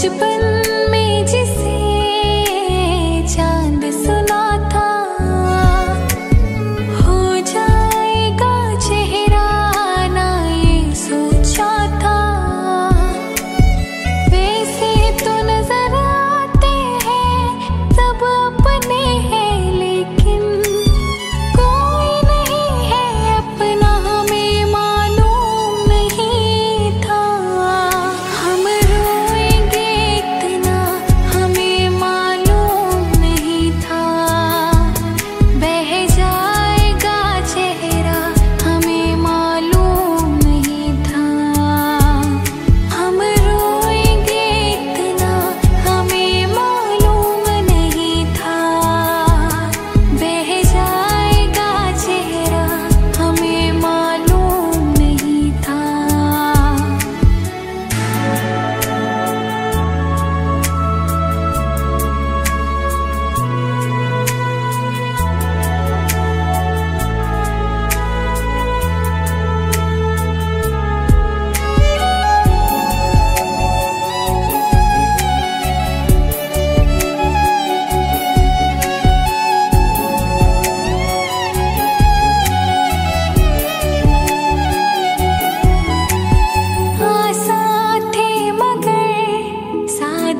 to believe.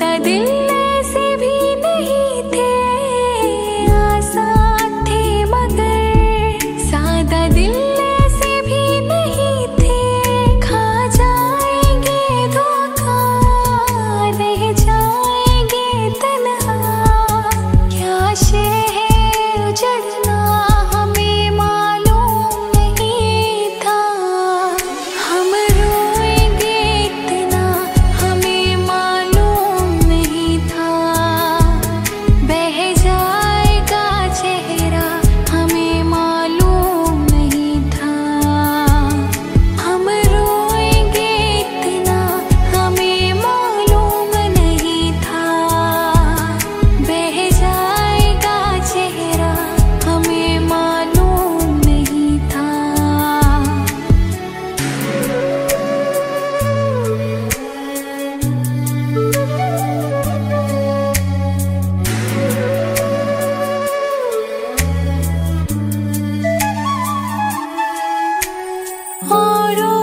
दिल Lord.